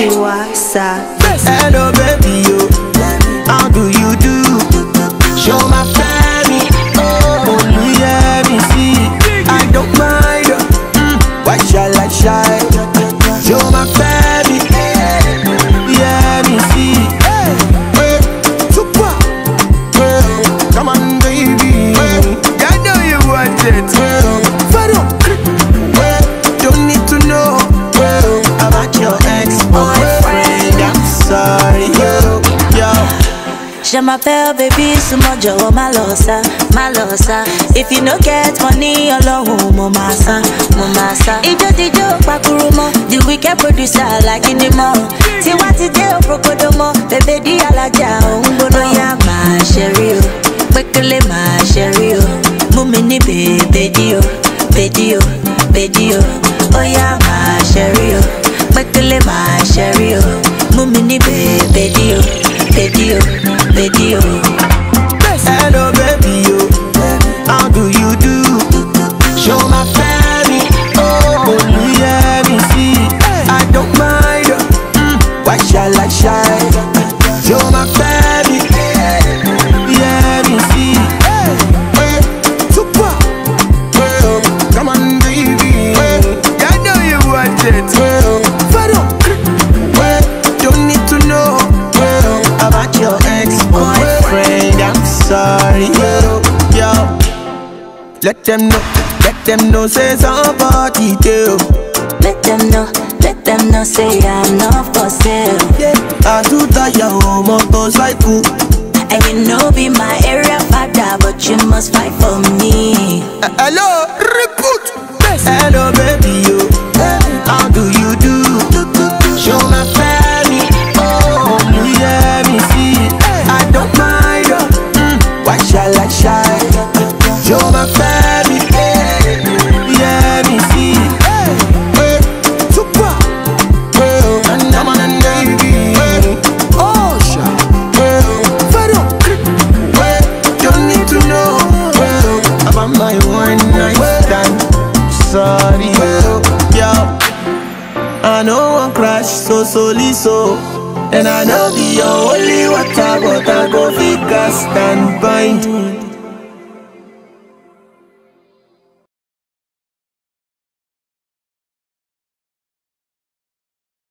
you are sad. Share my baby, so much of my loss, my loss. If you no get money alone, mo massa, mo massa. Ijo dijo pakurumo, the wicked producer like in the mall. See what it do, prokodomo, baby di alaja, ungono ya ma sherry o, pekele ma sherry o. Mumini baby dio, baby dio, baby dio, oh ya ma sherry o, pekele ma sherry o. Mumini baby dio, baby dio. de Let them know, let them know, say somebody do. Let them know, let them know, say I'm not for sale. Yeah, I do that, your motorcycle. And you know, be my area father, but you must fight for me. Uh, hello, reboot. Hello, baby, yo. How do you do? Show my family. Oh, yeah, me see. I don't mind. Mm, why shall I shy? Show my family. I know one crash so solely so. And I know your only water, but I go figure stand bind.